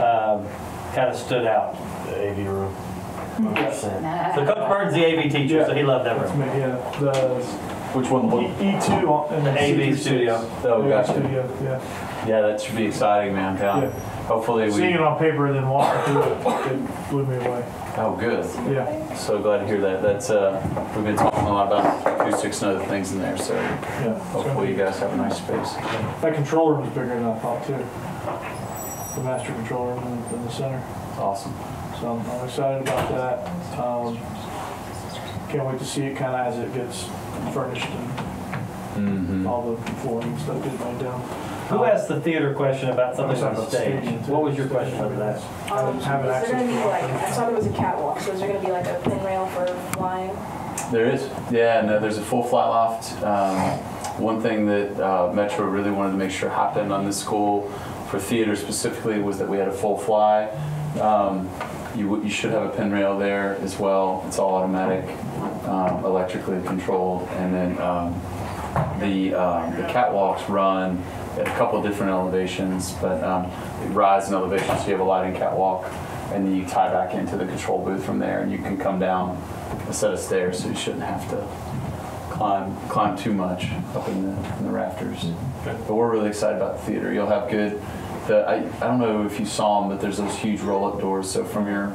um, kind of stood out. The AV room. Mm-hmm. So Coach Burns, the AV teacher, Yeah. so he loved that room. yeah. The Which one? E two on and the AV studio. Oh, Yeah, gotcha. Studio, yeah. Yeah, that should be exciting, man. Yeah. Hopefully we. Seeing it on paper and then walking through it, it blew me away. Oh, good. Yeah, So glad to hear that. That's uh, we've been talking a lot about acoustics and other things in there. So yeah. hopefully you guys have a nice space. That control room is bigger than I thought too. The master control room in, in the center. Awesome. So I'm, I'm excited about that. Um, can't wait to see it kind of as it gets furnished and Mm-hmm. all the flooring stuff gets laid down. Who asked the theater question about something on the stage? What was your question under that? Um, Have an is access there gonna be like. I saw there was a catwalk, so is there gonna be like a pin rail for flying? There is. Yeah, no, there's a full flat loft. Um, one thing that uh, Metro really wanted to make sure happened on this school for theater specifically was that we had a full fly. Um, you, you should have a pin rail there as well. It's all automatic, um, electrically controlled, and then um, the um, the catwalks run at a couple different elevations, but um, rise in elevation, so you have a lighting catwalk, and then you tie back into the control booth from there, and you can come down a set of stairs, so you shouldn't have to climb climb too much up in the, in the rafters. But we're really excited about the theater. You'll have good. The, I, I don't know if you saw them, but there's those huge roll-up doors. So from your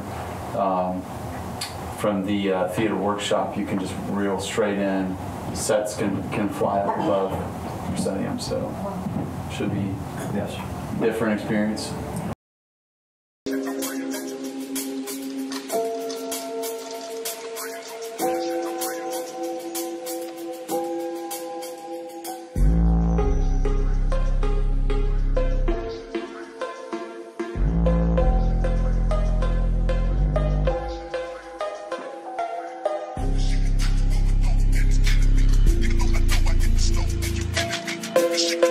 um, from the uh, theater workshop, you can just reel straight in. Sets can, can fly up above proscenium, so should be Yes. different experience. Music.